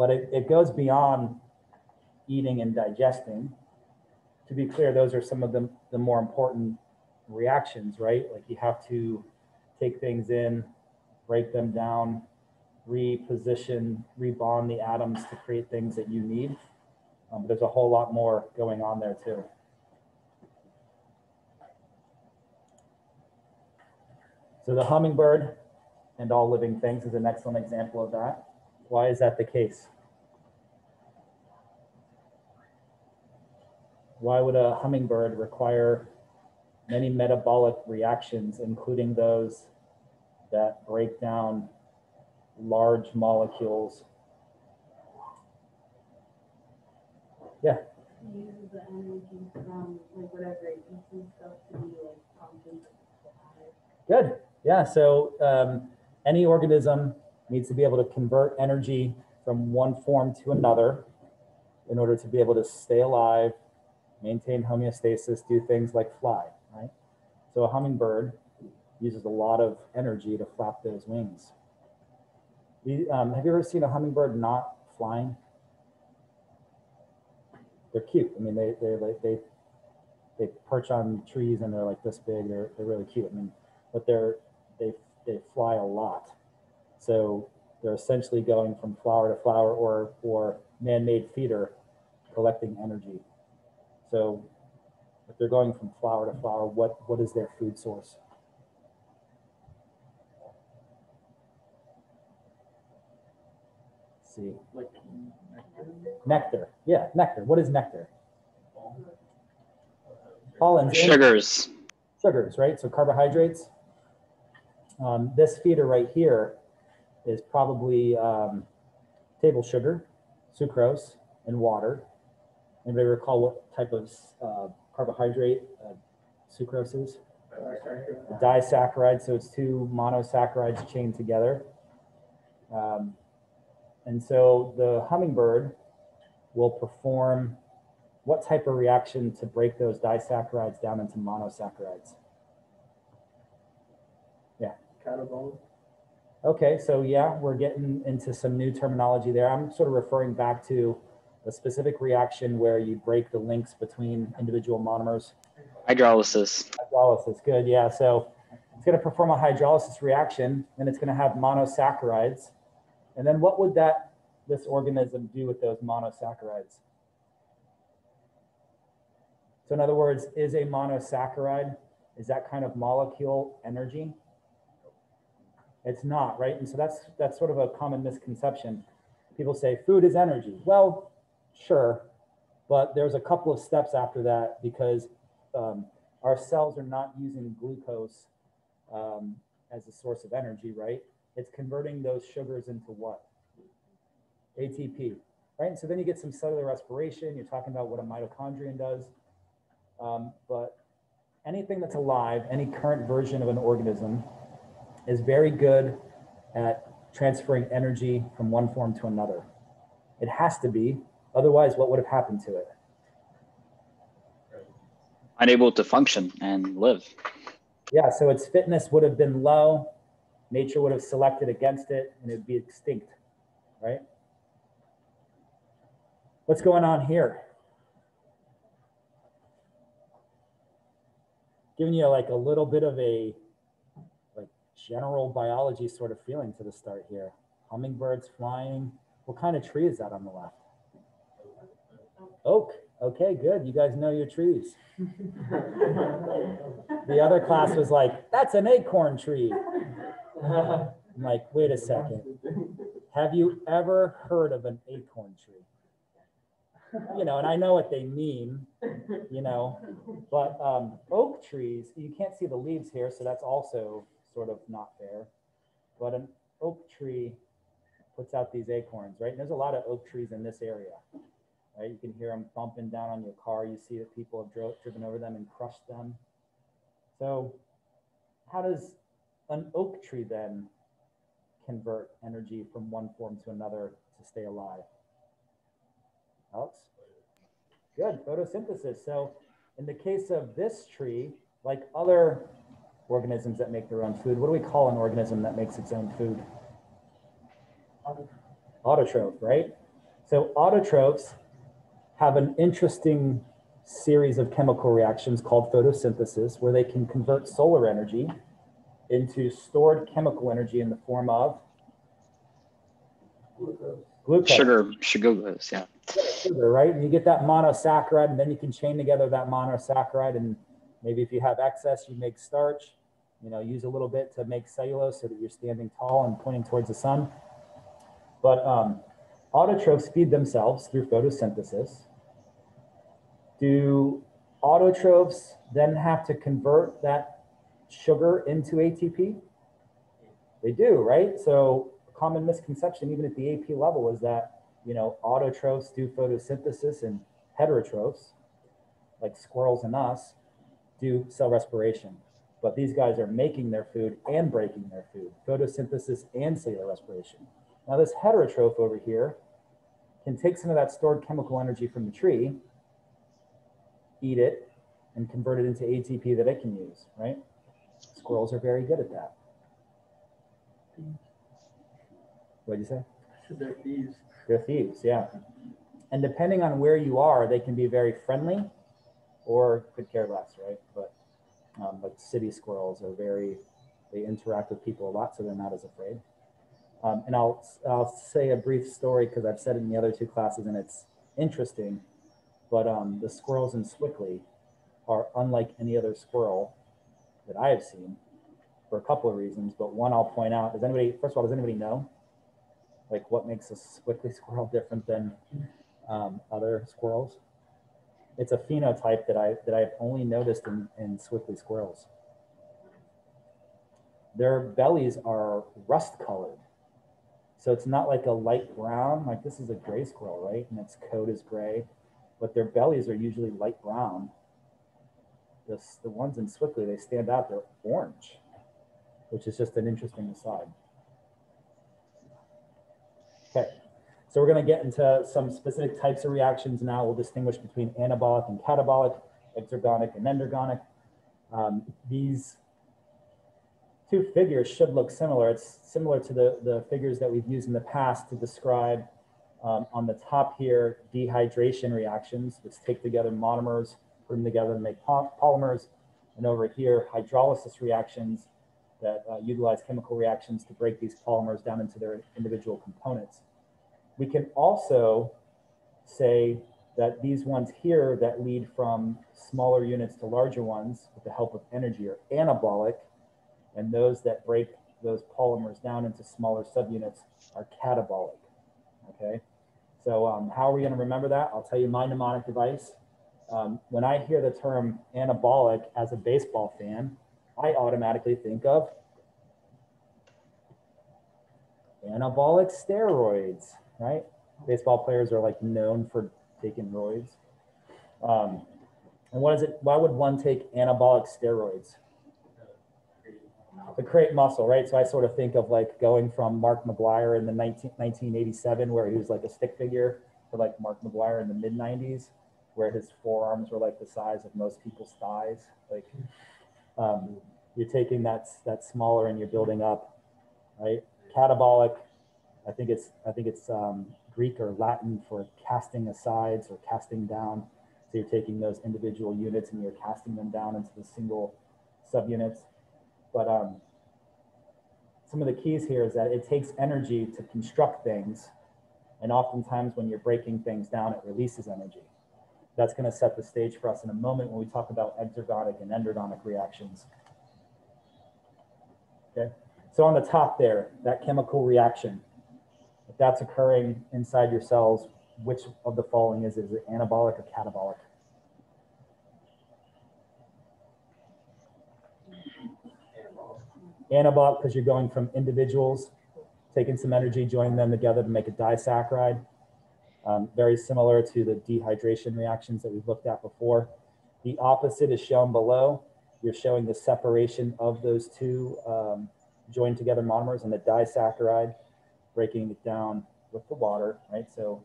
but it, it goes beyond eating and digesting. To be clear, those are some of the, the more important reactions, right? Like you have to take things in, break them down, reposition, rebond the atoms to create things that you need. Um, there's a whole lot more going on there too. So the hummingbird and all living things is an excellent example of that. Why is that the case? Why would a hummingbird require many metabolic reactions, including those that break down large molecules? Yeah. uses the energy from like whatever it eats to be like pumped into the body. Good. Yeah. So um, any organism needs to be able to convert energy from one form to another in order to be able to stay alive, maintain homeostasis, do things like fly, right? So a hummingbird uses a lot of energy to flap those wings. You, um, have you ever seen a hummingbird not flying? They're cute. I mean, they they like they they perch on trees and they're like this big. They're they're really cute. I mean, but they're they they fly a lot. So they're essentially going from flower to flower or or man-made feeder, collecting energy. So if they're going from flower to flower, what what is their food source? Let's see. Nectar. Yeah, nectar. What is nectar? Pollen. Sugars. Sugars, right? So carbohydrates. Um, this feeder right here is probably um, table sugar, sucrose, and water. Anybody recall what type of uh, carbohydrate uh, sucrose is? A disaccharide, so it's two monosaccharides chained together. Um, and so the hummingbird will perform what type of reaction to break those disaccharides down into monosaccharides? Yeah. Catabolic. Okay, so yeah, we're getting into some new terminology there. I'm sort of referring back to a specific reaction where you break the links between individual monomers. Hydrolysis. Hydrolysis, good, yeah. So it's going to perform a hydrolysis reaction and it's going to have monosaccharides. And then what would that this organism do with those monosaccharides? So in other words, is a monosaccharide, is that kind of molecule energy? It's not, right? And so that's that's sort of a common misconception. People say food is energy. Well, sure, but there's a couple of steps after that because um, our cells are not using glucose um, as a source of energy, right? It's converting those sugars into what? ATP, right? And so then you get some cellular respiration. You're talking about what a mitochondrion does. Um, but anything that's alive, any current version of an organism, is very good at transferring energy from one form to another. It has to be, otherwise, what would have happened to it? Unable to function and live. Yeah, so its fitness would have been low, nature would have selected against it, and it'd be extinct, right? What's going on here? Giving you like a little bit of a general biology sort of feeling to the start here. Hummingbirds flying. What kind of tree is that on the left? Oak. Okay, good. You guys know your trees. the other class was like, that's an acorn tree. I'm like, wait a second. Have you ever heard of an acorn tree? You know, and I know what they mean, you know, but um, oak trees, you can't see the leaves here, so that's also sort of not fair. But an oak tree puts out these acorns, right? And there's a lot of oak trees in this area, right? You can hear them bumping down on your car. You see that people have driven over them and crushed them. So, how does an oak tree then convert energy from one form to another to stay alive? Alex? Good, photosynthesis. So in the case of this tree, like other organisms that make their own food, what do we call an organism that makes its own food? Autotroph, right? So autotrophs have an interesting series of chemical reactions called photosynthesis, where they can convert solar energy into stored chemical energy in the form of glucose. Sugar, sugar glucose, yeah. sugar, right? And you get that monosaccharide, and then you can chain together that monosaccharide. And maybe if you have excess, you make starch. You know, use a little bit to make cellulose so that you're standing tall and pointing towards the sun. But um, autotrophs feed themselves through photosynthesis. Do autotrophs then have to convert that sugar into ATP? They do, right? So a common misconception, even at the AP level, is that you know autotrophs do photosynthesis and heterotrophs, like squirrels and us, do cell respiration. But these guys are making their food and breaking their food, photosynthesis and cellular respiration. Now this heterotroph over here can take some of that stored chemical energy from the tree, eat it, and convert it into ATP that it can use, right? Squirrels are very good at that. What'd you say? They're thieves. They're thieves, yeah. And depending on where you are, they can be very friendly or could care less, right? But um, like city squirrels are very, they interact with people a lot, so they're not as afraid. Um, and I'll, I'll say a brief story because I've said it in the other two classes and it's interesting. But um, the squirrels in Sewickley are unlike any other squirrel that I have seen for a couple of reasons. But one I'll point out, does anybody, first of all, does anybody know like what makes a Sewickley squirrel different than um, other squirrels? It's a phenotype that I that I've only noticed in, in Sewickley squirrels. Their bellies are rust colored. So it's not like a light brown, like this is a gray squirrel, right? And its coat is gray, but their bellies are usually light brown. This, the ones in Sewickley, they stand out, they're orange, which is just an interesting aside. So we're going to get into some specific types of reactions now. We'll distinguish between anabolic and catabolic, exergonic and endergonic. Um, these two figures should look similar. It's similar to the, the figures that we've used in the past to describe um, on the top here, dehydration reactions, which take together monomers, put them together to make polymers. And over here, hydrolysis reactions that uh, utilize chemical reactions to break these polymers down into their individual components. We can also say that these ones here that lead from smaller units to larger ones with the help of energy are anabolic, and those that break those polymers down into smaller subunits are catabolic. Okay, so um, how are we going to remember that? I'll tell you my mnemonic device. Um, when I hear the term anabolic as a baseball fan, I automatically think of anabolic steroids, right? Baseball players are like known for taking roids. Um, and what is it? Why would one take anabolic steroids? To create muscle, right? So I sort of think of like going from Mark McGwire in the 19, 1987, where he was like a stick figure, to like Mark McGwire in the mid 90s, where his forearms were like the size of most people's thighs. Like um, you're taking that that smaller and you're building up, right? Catabolic, I think it's I think it's um, Greek or Latin for casting asides or casting down. So you're taking those individual units and you're casting them down into the single subunits. But um, some of the keys here is that it takes energy to construct things. And oftentimes when you're breaking things down, it releases energy. That's going to set the stage for us in a moment when we talk about exergonic and endergonic reactions. Okay, so on the top there, that chemical reaction, that's occurring inside your cells, which of the following is it? Is it anabolic or catabolic? Anabolic because you're going from individuals, taking some energy, joining them together to make a disaccharide. Um, very similar to the dehydration reactions that we've looked at before. The opposite is shown below. You're showing the separation of those two um, joined together monomers and the disaccharide, breaking it down with the water, right? So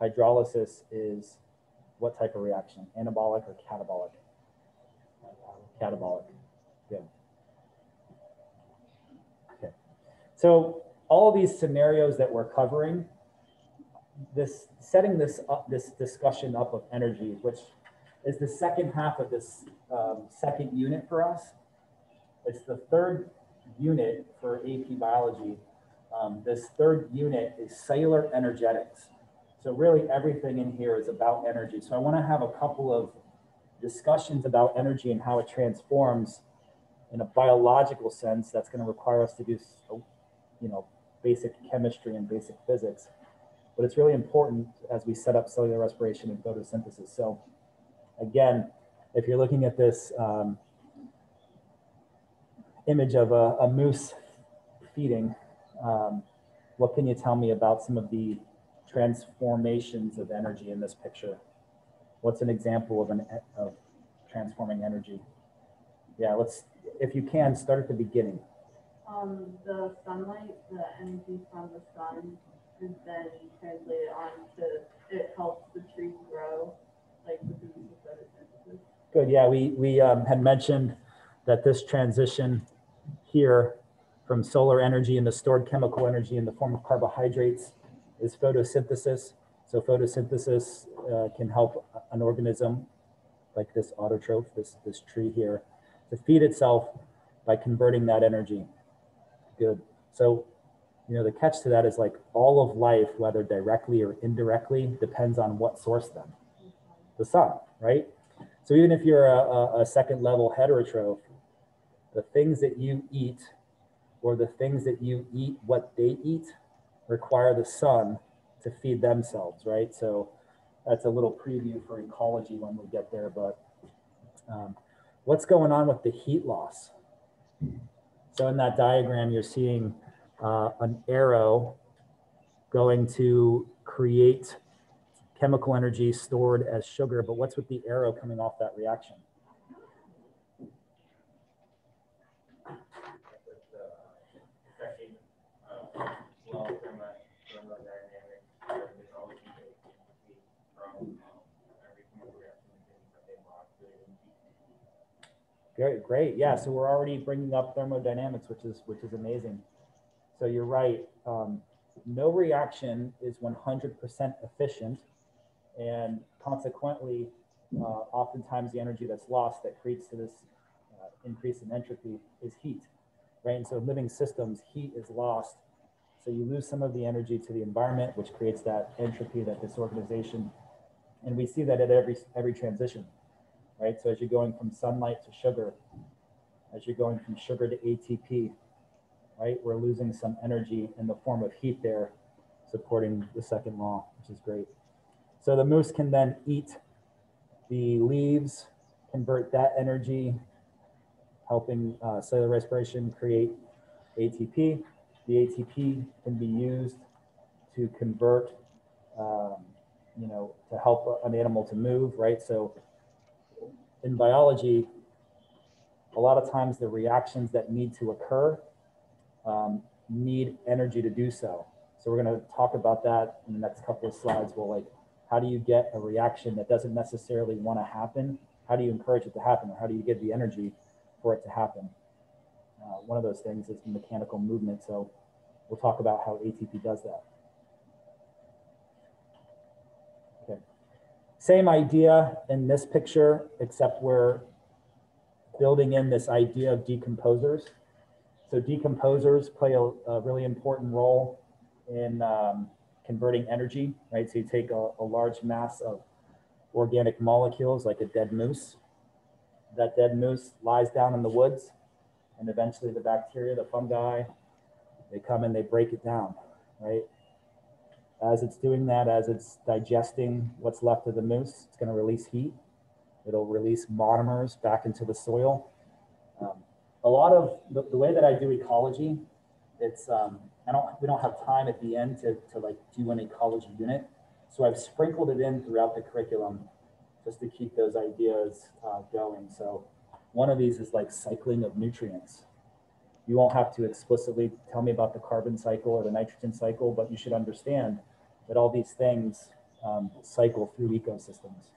hydrolysis is what type of reaction? Anabolic or catabolic? Catabolic, good. Okay, so all these scenarios that we're covering, this, setting this up, this discussion up of energy, which is the second half of this um, second unit for us. It's the third unit for AP biology. Um, this third unit is cellular energetics. So really everything in here is about energy. So I want to have a couple of discussions about energy and how it transforms in a biological sense. That's going to require us to do, you know, basic chemistry and basic physics. But it's really important as we set up cellular respiration and photosynthesis. So again, if you're looking at this um, image of a, a moose feeding, um, what can you tell me about some of the transformations of energy in this picture? What's an example of an of transforming energy? Yeah, let's, if you can, start at the beginning. Um, the sunlight, the energy from the sun is then translated on to, it helps the tree grow, like with the use of photosynthesis. Good, yeah, we, we um, had mentioned that this transition here from solar energy and the stored chemical energy in the form of carbohydrates is photosynthesis. So photosynthesis uh, can help an organism like this autotroph, this, this tree here, to feed itself by converting that energy. Good. So, you know, the catch to that is like all of life, whether directly or indirectly, depends on what source then? The sun, right? So even if you're a, a second level heterotroph, the things that you eat or the things that you eat, what they eat, require the sun to feed themselves, right? So that's a little preview for ecology when we get there. But um, what's going on with the heat loss? So in that diagram, you're seeing uh, an arrow going to create chemical energy stored as sugar, but what's with the arrow coming off that reaction? Great, great. Yeah, so we're already bringing up thermodynamics, which is which is amazing. So you're right. Um, no reaction is 100% efficient, and consequently, uh, oftentimes the energy that's lost that creates to this uh, increase in entropy is heat, right? And so living systems, heat is lost. So you lose some of the energy to the environment, which creates that entropy, that disorganization, and we see that at every every transition right? So as you're going from sunlight to sugar, as you're going from sugar to ATP, right? We're losing some energy in the form of heat there, supporting the second law, which is great. So the moose can then eat the leaves, convert that energy, helping uh, cellular respiration create ATP. The ATP can be used to convert, um, you know, to help an animal to move, right? So in biology, a lot of times the reactions that need to occur um, need energy to do so. So we're going to talk about that in the next couple of slides. Well, like, how do you get a reaction that doesn't necessarily want to happen? How do you encourage it to happen, or how do you get the energy for it to happen? Uh, one of those things is mechanical movement. So we'll talk about how ATP does that. Okay. Same idea in this picture, except we're building in this idea of decomposers. So decomposers play a, a really important role in um, converting energy, right? So you take a, a large mass of organic molecules like a dead moose. That dead moose lies down in the woods and eventually the bacteria, the fungi, they come and they break it down, right? As it's doing that, as it's digesting what's left of the moose, it's going to release heat. It'll release monomers back into the soil. Um, a lot of the, the, way that I do ecology, it's um, I don't we don't have time at the end to, to like do an ecology unit, so I've sprinkled it in throughout the curriculum just to keep those ideas uh, going. So one of these is like cycling of nutrients. You won't have to explicitly tell me about the carbon cycle or the nitrogen cycle, but you should understand that all these things um, cycle through ecosystems.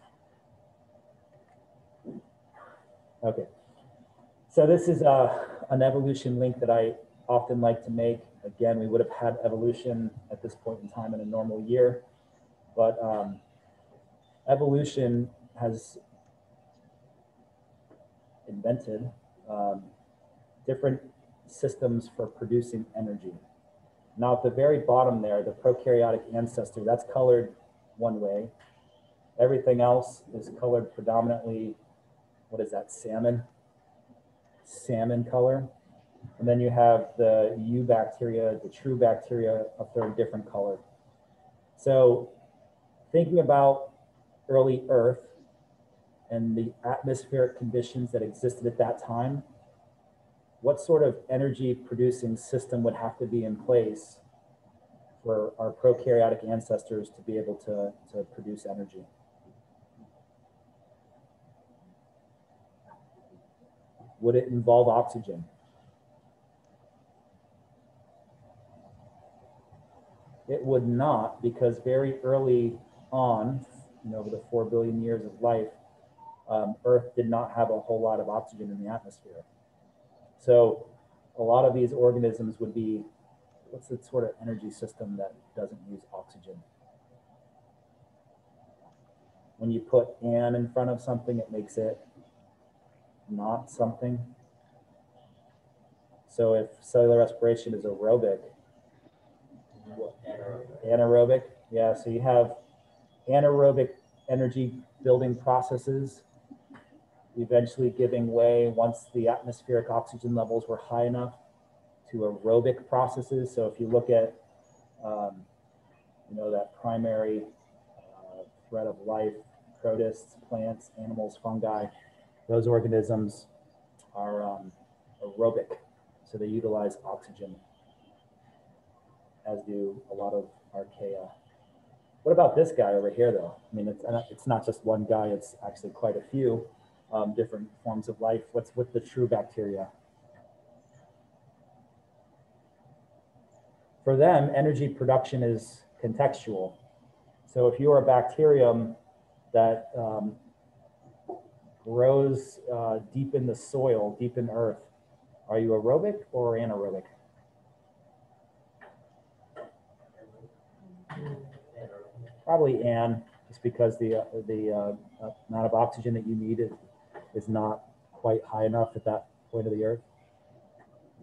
Okay, so this is uh, an evolution link that I often like to make. Again, we would have had evolution at this point in time in a normal year. But um, evolution has invented um, different systems for producing energy. Now, at the very bottom there, the prokaryotic ancestor, that's colored one way. Everything else is colored predominantly, what is that, salmon? Salmon color. And then you have the eubacteria, the true bacteria, a third different color. So thinking about early Earth and the atmospheric conditions that existed at that time, what sort of energy producing system would have to be in place for our prokaryotic ancestors to be able to, to produce energy? Would it involve oxygen? It would not, because very early on, you know, over the four billion years of life, um, Earth did not have a whole lot of oxygen in the atmosphere. So a lot of these organisms would be, what's the sort of energy system that doesn't use oxygen? When you put an in front of something, it makes it not something. So if cellular respiration is aerobic, anaerobic, yeah, so you have anaerobic energy building processes eventually giving way once the atmospheric oxygen levels were high enough to aerobic processes. So if you look at, um, you know, that primary uh, thread of life, protists, plants, animals, fungi, those organisms are um, aerobic. So they utilize oxygen, as do a lot of archaea. What about this guy over here, though? I mean, it's, it's not just one guy, it's actually quite a few um, different forms of life. What's with the true bacteria? For them, energy production is contextual. So if you are a bacterium that um, grows uh, deep in the soil, deep in earth, are you aerobic or anaerobic? Probably an, just because the uh, the uh, amount of oxygen that you need is, not quite high enough at that point of the earth.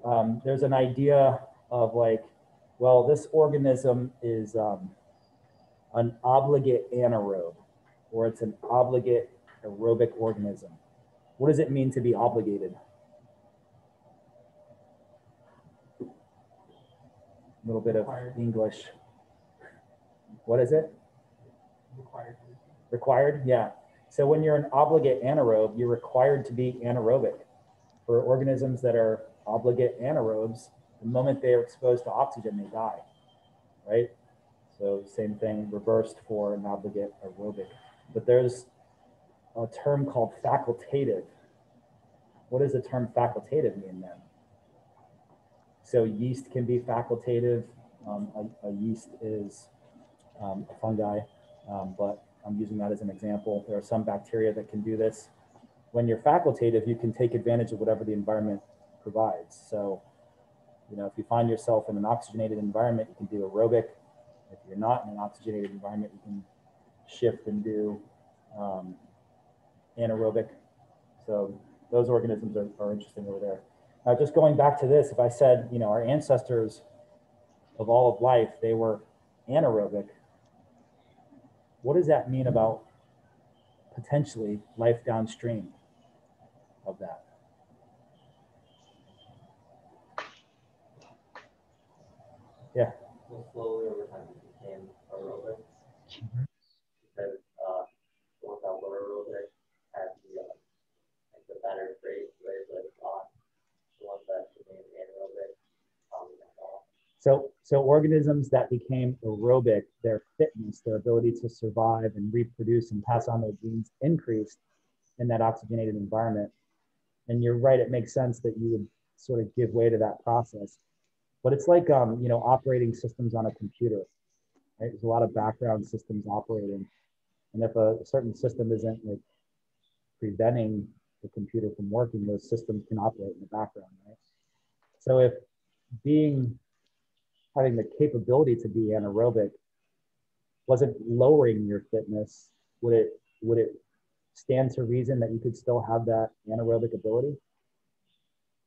Um, there's an idea of like, well, this organism is um, an obligate anaerobe, or it's an obligate aerobic organism. What does it mean to be obligated? A little bit of Required. English. What is it? required. Required? Yeah. So when you're an obligate anaerobe, you're required to be anaerobic. For organisms that are obligate anaerobes, the moment they are exposed to oxygen, they die, right? So same thing reversed for an obligate aerobic. But there's a term called facultative. What does the term facultative mean then? So yeast can be facultative. Um, a, a yeast is um, a fungi, um, but I'm using that as an example. There are some bacteria that can do this. When you're facultative, you can take advantage of whatever the environment provides. So, you know, if you find yourself in an oxygenated environment, you can do aerobic. If you're not in an oxygenated environment, you can shift and do um, anaerobic. So those organisms are, are interesting over there. Now, just going back to this, if I said, you know, our ancestors of all of life, they were anaerobic, what does that mean about potentially life downstream of that? Yeah. Slowly over time it became uh, the ones that were aerobic had the uh, like the better traits, whereas like uh, the ones that became anaerobic um, went off. So, so organisms that became aerobic, their fitness, their ability to survive and reproduce and pass on their genes increased in that oxygenated environment. And you're right, it makes sense that you would sort of give way to that process. But it's like, um, you know, operating systems on a computer, right? There's a lot of background systems operating. And if a certain system isn't like preventing the computer from working, those systems can operate in the background, right? So if being having the capability to be anaerobic wasn't lowering your fitness, would it would it stand to reason that you could still have that anaerobic ability?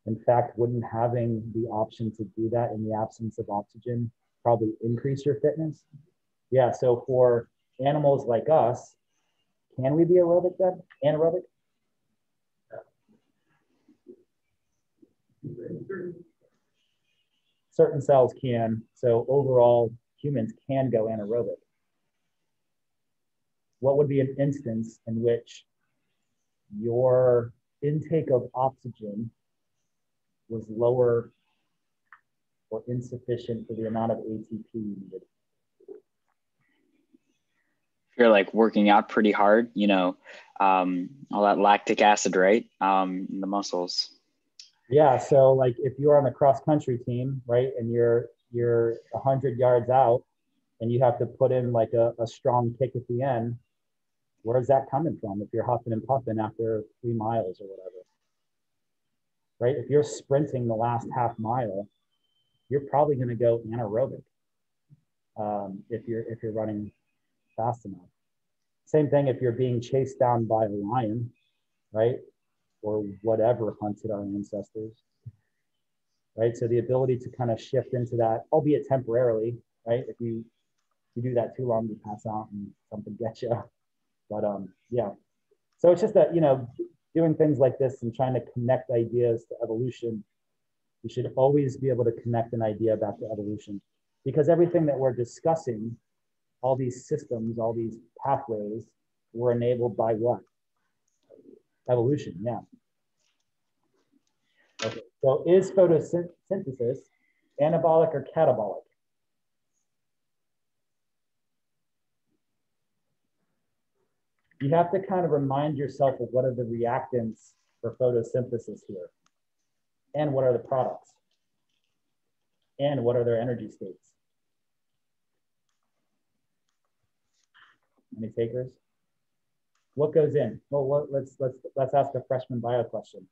In fact, wouldn't having the option to do that in the absence of oxygen probably increase your fitness? Yeah, so for animals like us, can we be aerobic then? Anaerobic? Certain cells can. So overall, humans can go anaerobic. What would be an instance in which your intake of oxygen was lower or insufficient for the amount of ATP you needed? You're like working out pretty hard, you know, um, all that lactic acid, right? Um, in the muscles. Yeah. So like if you're on the cross country team, right, and you're you're hundred yards out and you have to put in like a, a strong kick at the end, where's that coming from if you're huffing and puffing after three miles or whatever? Right? If you're sprinting the last half mile, you're probably going to go anaerobic um, if you're if you're running fast enough. Same thing if you're being chased down by a lion, right? Or whatever hunted our ancestors, right? So the ability to kind of shift into that, albeit temporarily, right? If you you do that too long, you pass out and something gets you. But um, yeah. So it's just that you know, doing things like this and trying to connect ideas to evolution. You should always be able to connect an idea back to evolution, because everything that we're discussing all these systems, all these pathways were enabled by what? Evolution, yeah. Okay, so is photosynthesis anabolic or catabolic? You have to kind of remind yourself of what are the reactants for photosynthesis here, and what are the products, and what are their energy states. Any takers? What goes in? Well, what, let's let's let's ask a freshman bio question.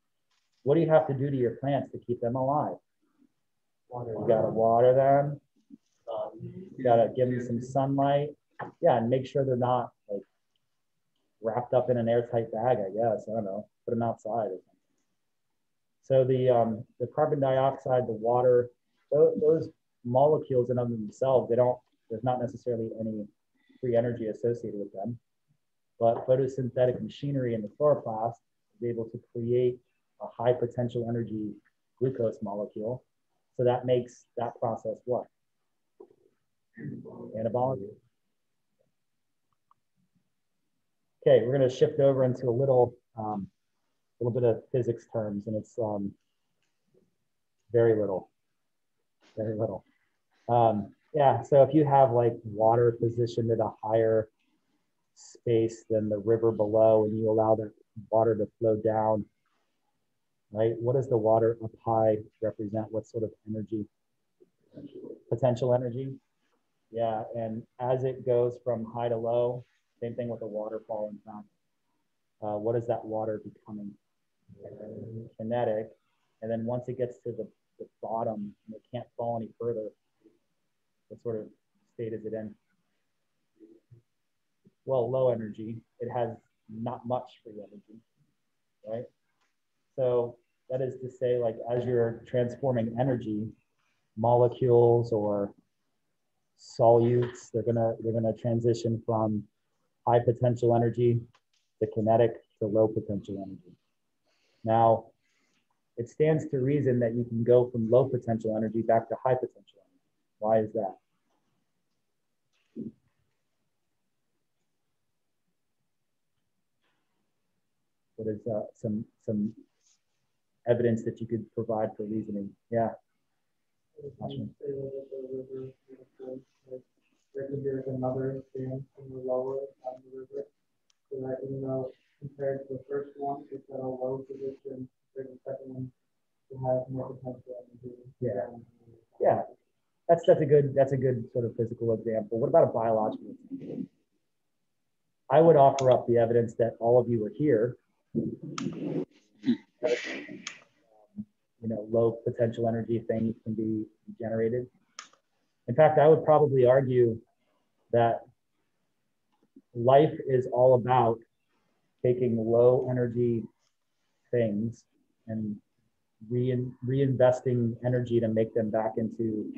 What do you have to do to your plants to keep them alive? Water. You gotta water them. You gotta give them some sunlight. Yeah, and make sure they're not like wrapped up in an airtight bag. I guess I don't know. Put them outside or something. So the um, the carbon dioxide, the water, those, those molecules in of themselves, they don't. There's not necessarily any free energy associated with them. But photosynthetic machinery in the chloroplast is able to create a high potential energy glucose molecule. So that makes that process what? Anabolic. Okay, we're going to shift over into a little, um, little bit of physics terms, and it's um, very little, very little. Um, yeah, so if you have like water positioned at a higher space than the river below and you allow that water to flow down, right? What does the water up high represent? What sort of energy? Potential energy. Yeah, and as it goes from high to low, same thing with a waterfall in fact. Uh, what is that water becoming? Kinetic. And then once it gets to the, the bottom and it can't fall any further, what sort of state is it in? Well, low energy. It has not much free energy, right? So that is to say, like as you're transforming energy, molecules or solutes, they're gonna they're gonna transition from high potential energy to kinetic to low potential energy. Now, it stands to reason that you can go from low potential energy back to high potential why is that? What is uh, some some evidence that you could provide for reasoning? Yeah. There could be another dam from the lower on the river. So that even though compared to the first one, it's at a low position, the second one to have more potential energy. Yeah. Yeah that's that's a good that's a good sort of physical example. What about a biological example? I would offer up the evidence that all of you are here. You know, low potential energy things can be generated. In fact, I would probably argue that life is all about taking low energy things and rein, reinvesting energy to make them back into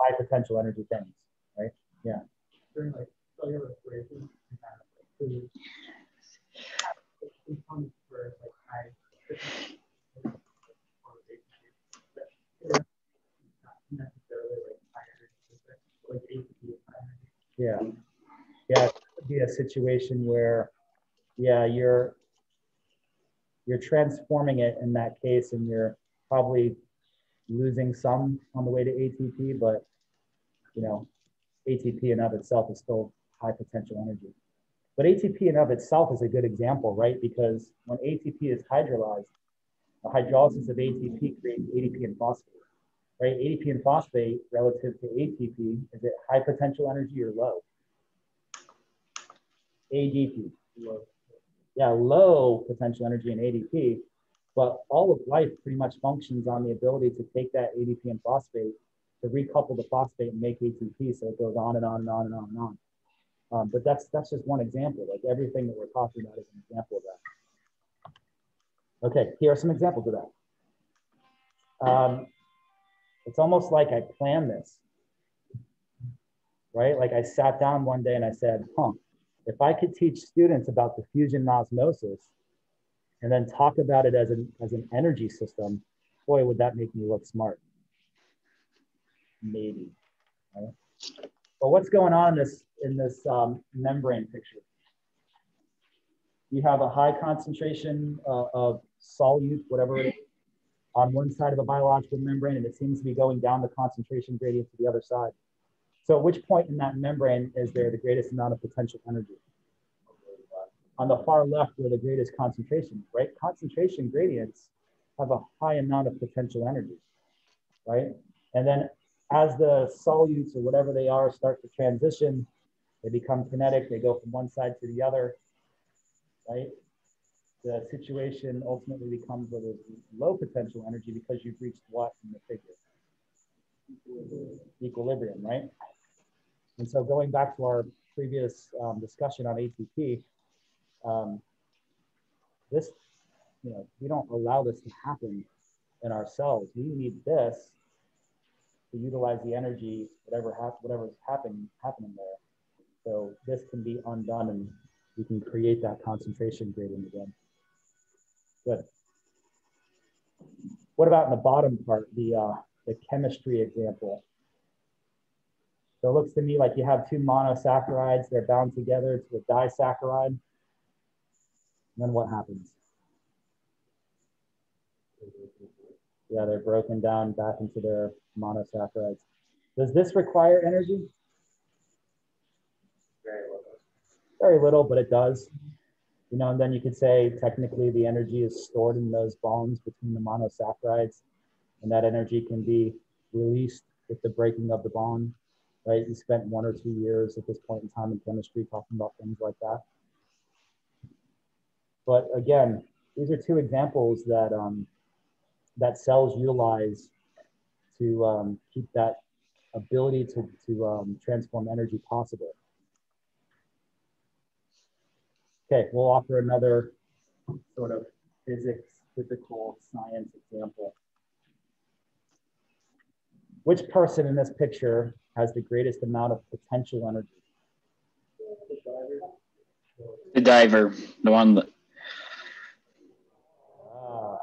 high potential energy things, right? Yeah. During like cellular respiration, you have like food. Components for like high. Not necessarily like high energy, like ATP is high energy. Yeah. Yeah, it could be a situation where, yeah, you're you're transforming it in that case and you're probably losing some on the way to ATP, but you know, ATP in of itself is still high potential energy. But ATP in of itself is a good example, right? Because when ATP is hydrolyzed, the hydrolysis of ATP creates ADP and phosphate, right? ADP and phosphate relative to ATP, is it high potential energy or low? ADP. Yeah, low potential energy in ADP, but all of life pretty much functions on the ability to take that ADP and phosphate to recouple the phosphate and make ATP. So it goes on and on and on and on and on. Um, but that's that's just one example. Like everything that we're talking about is an example of that. Okay, here are some examples of that. Um, it's almost like I planned this, right? Like I sat down one day and I said, huh, if I could teach students about diffusion and osmosis and then talk about it as an, as an energy system, boy, would that make me look smart. Maybe. Right? But what's going on in this, in this um, membrane picture? You have a high concentration uh, of solute, whatever it is, on one side of a biological membrane, and it seems to be going down the concentration gradient to the other side. So at which point in that membrane is there the greatest amount of potential energy? On the far left where the greatest concentration, right? Concentration gradients have a high amount of potential energy, right? And then as the solutes or whatever they are start to transition, they become kinetic, they go from one side to the other, right? The situation ultimately becomes where there's low potential energy because you've reached what in the figure? Equilibrium, right? And so going back to our previous um, discussion on ATP, um, this, you know, we don't allow this to happen in ourselves. We need this to utilize the energy, whatever hap- whatever's happening happening there. So this can be undone and we can create that concentration gradient again. Good. What about in the bottom part, the, uh, the chemistry example? So it looks to me like you have two monosaccharides, they're bound together to a disaccharide. And then what happens? Yeah, they're broken down back into their monosaccharides. Does this require energy? Very little. Very little, but it does. You know, and then you could say technically the energy is stored in those bonds between the monosaccharides, and that energy can be released with the breaking of the bond, right? You spent one or two years at this point in time in chemistry talking about things like that. But again, these are two examples that um, that cells utilize to um, keep that ability to, to um, transform energy possible. Okay, we'll offer another sort of physics, physical science example. Which person in this picture has the greatest amount of potential energy? The diver, the one that Ah,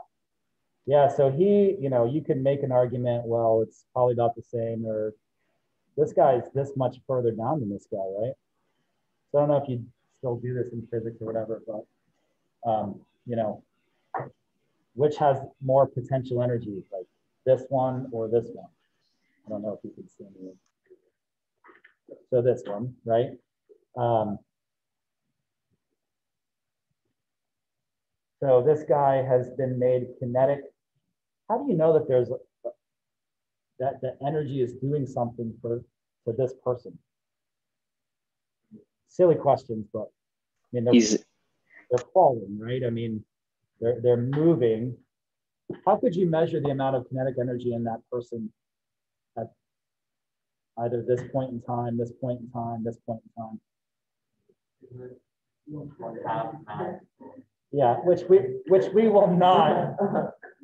yeah, so he, you know, you can make an argument, well, it's probably about the same, or this guy's this much further down than this guy, right? So I don't know if you still do this in physics or whatever, but, um, you know, which has more potential energy, like this one or this one? I don't know if you can see me. So this one, right? Um, So this guy has been made kinetic. How do you know that there's that the energy is doing something for for this person? Silly questions, but I mean they're, he's they're falling, right? I mean they're they're moving. How could you measure the amount of kinetic energy in that person either this point in time, this point in time, this point in time? Yeah, which we, which we will not,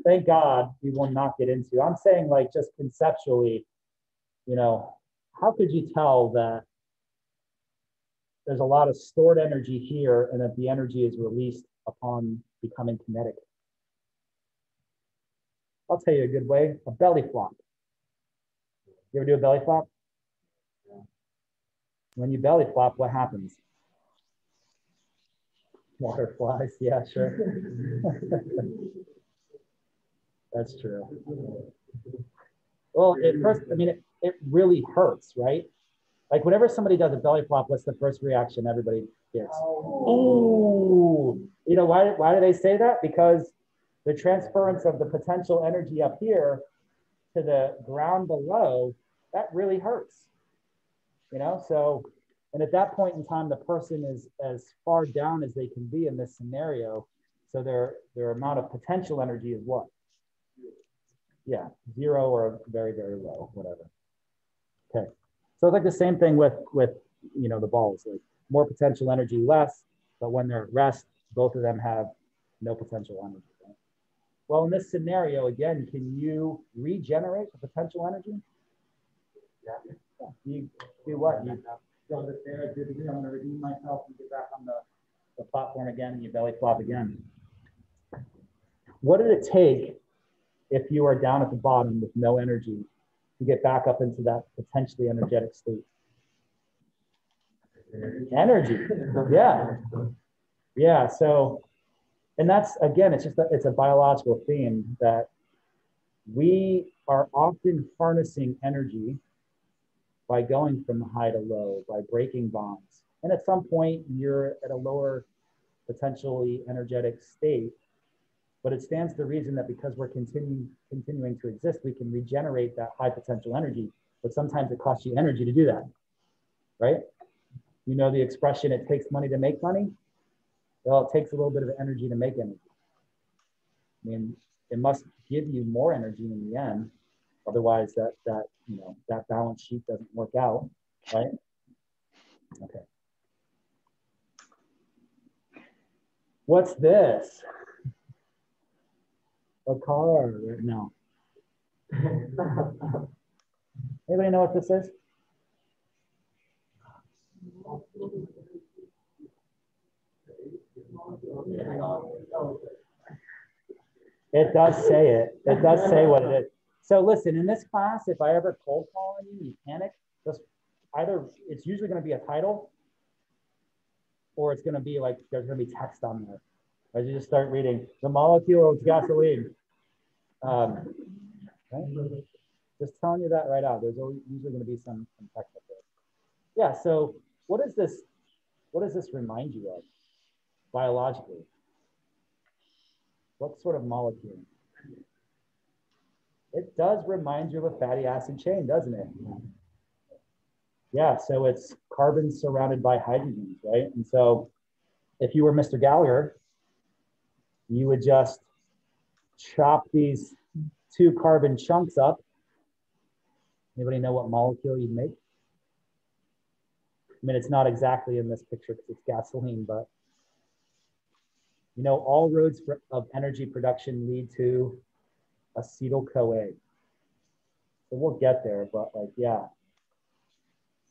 thank God, we will not get into. I'm saying like just conceptually, you know, how could you tell that there's a lot of stored energy here and that the energy is released upon becoming kinetic? I'll tell you a good way, a belly flop. You ever do a belly flop? When you belly flop, what happens? Water flies, yeah, sure. That's true. Well, at first, I mean, it, it really hurts, right? Like whenever somebody does a belly flop, what's the first reaction everybody gets? Oh, you know why? Why do they say that? Because the transference of the potential energy up here to the ground below, that really hurts. You know, so and at that point in time, the person is as far down as they can be in this scenario. So their their amount of potential energy is what? Yeah, zero or very, very low, whatever. Okay. So it's like the same thing with with you know the balls, like more potential energy, less, but when they're at rest, both of them have no potential energy. Right? Well, in this scenario, again, can you regenerate the potential energy? Yeah. Do what? You go to the stairs, do it. I'm going to redeem myself and get back on the, the platform again, and you belly flop again. What did it take if you are down at the bottom with no energy to get back up into that potentially energetic state? Energy, yeah, yeah. So, and that's again, it's just a, it's a biological theme that we are often harnessing energy by going from high to low, by breaking bonds. And at some point, you're at a lower, potentially energetic state. But it stands to reason that because we're continuing continuing to exist, we can regenerate that high potential energy. But sometimes it costs you energy to do that, right? You know the expression, it takes money to make money? Well, it takes a little bit of energy to make energy. I mean, it must give you more energy in the end. Otherwise, that that you know that balance sheet doesn't work out, right? Okay. What's this? A car? No. Anybody know what this is? It does say it. It does say what it is. So listen, in this class, if I ever cold call on you, you panic, just either it's usually going to be a title or it's going to be like there's going to be text on there. As you just start reading the molecule of gasoline. Um, right? Just telling you that right out. There's usually going to be some, some text up there. Yeah. So what is this? What does this remind you of biologically? What sort of molecule? It does remind you of a fatty acid chain, doesn't it? Yeah, so it's carbon surrounded by hydrogens, right? And so if you were Mr. Gallagher, you would just chop these two carbon chunks up. Anybody know what molecule you'd make? I mean, it's not exactly in this picture because it's gasoline, but you know, all roads for, of energy production lead to acetyl CoA. So we'll get there, but like, yeah.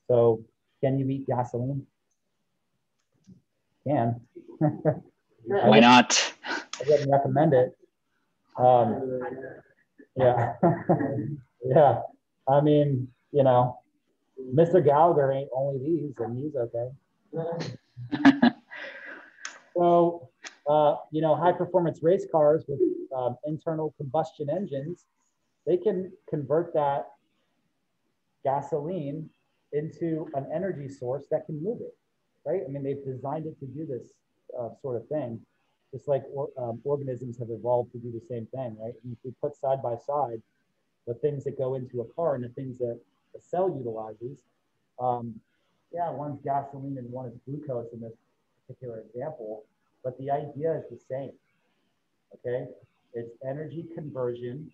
So can you eat gasoline? Can. Why not? I wouldn't recommend it. Um, yeah. yeah. I mean, you know, Mr. Gallagher ain't only these and he's okay. so uh, you know, high performance race cars with um, internal combustion engines, they can convert that gasoline into an energy source that can move it, right? I mean, they've designed it to do this uh, sort of thing, just like or, um, organisms have evolved to do the same thing, right? And if we put side by side the things that go into a car and the things that a cell utilizes, um, yeah, one's gasoline and one is glucose in this particular example but the idea is the same. Okay, it's energy conversion,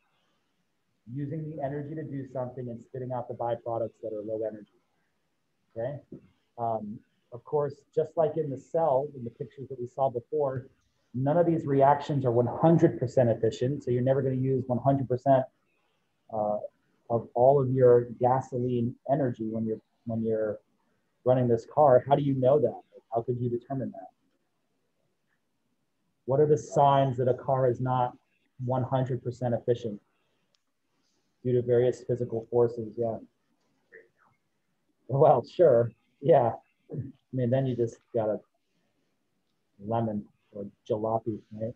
using the energy to do something and spitting out the byproducts that are low energy. Okay, um, of course, just like in the cell, in the pictures that we saw before, none of these reactions are 100% efficient. So you're never going to use 100% uh, of all of your gasoline energy when you're when you're running this car. How do you know that? How could you determine that? What are the signs that a car is not 100% efficient due to various physical forces? Yeah. Well, sure. Yeah. I mean, then you just got a lemon or jalopy, right?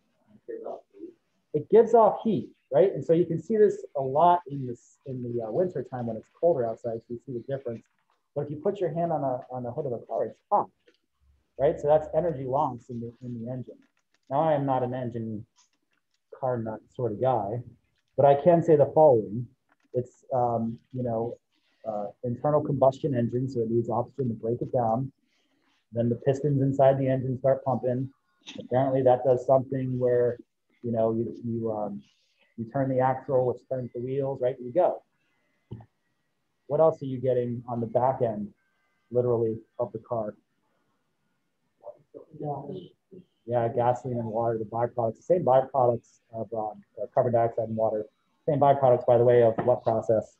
It gives off heat, right? And so you can see this a lot in this in the uh, winter time when it's colder outside. So you see the difference. But if you put your hand on a on the hood of a car, it's hot, right? So that's energy loss in the in the engine. Now I am not an engine car nut sort of guy, but I can say the following: it's um, you know uh, internal combustion engine, so it needs oxygen to break it down. Then the pistons inside the engine start pumping. Apparently, that does something where you know you you um, you turn the axle, which turns the wheels. Right, you go. What else are you getting on the back end, literally, of the car? Yeah, gasoline and water, the byproducts, the same byproducts of um, carbon dioxide and water. Same byproducts, by the way, of what process?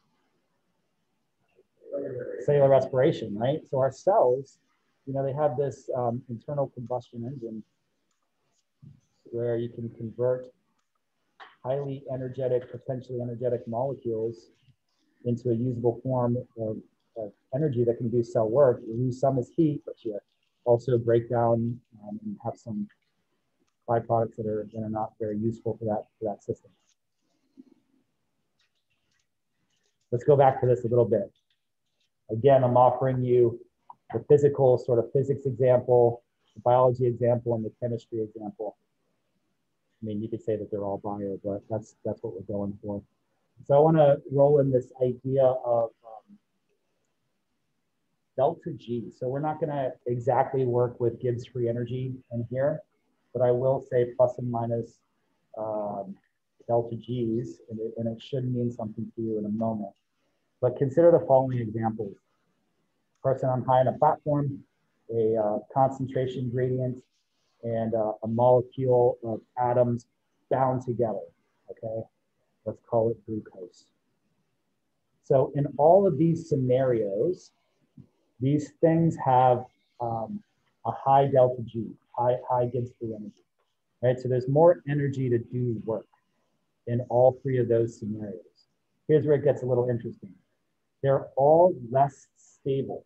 Cellular respiration, right? So our cells, you know, they have this um, internal combustion engine where you can convert highly energetic, potentially energetic molecules into a usable form of, of energy that can do cell work. You lose some as heat, but you also break down um, and have some byproducts that are, that are not very useful for that, for that system. Let's go back to this a little bit. Again, I'm offering you the physical sort of physics example, the biology example, and the chemistry example. I mean, you could say that they're all bio, but that's that's what we're going for. So I want to roll in this idea of um, delta G. So we're not going to exactly work with Gibbs free energy in here, but I will say plus and minus um, delta G's, and it, and it should mean something to you in a moment. But consider the following examples. Person on high on a platform, a uh, concentration gradient, and uh, a molecule of atoms bound together, okay? Let's call it glucose. So in all of these scenarios, these things have um, a high delta G, high, high Gibbs free energy, right? So there's more energy to do work in all three of those scenarios. Here's where it gets a little interesting. They're all less stable,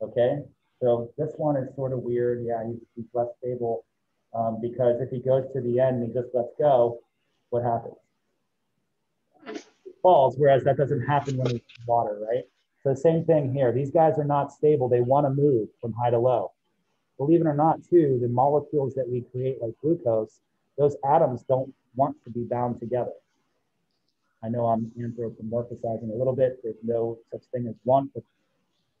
okay? So this one is sort of weird. Yeah, he's, he's less stable um, because if he goes to the end and he just lets go, what happens? Falls, whereas that doesn't happen when it's water, right? So same thing here. These guys are not stable. They want to move from high to low. Believe it or not, too, the molecules that we create like glucose, those atoms don't want to be bound together. I know I'm anthropomorphizing a little bit. There's no such thing as want, but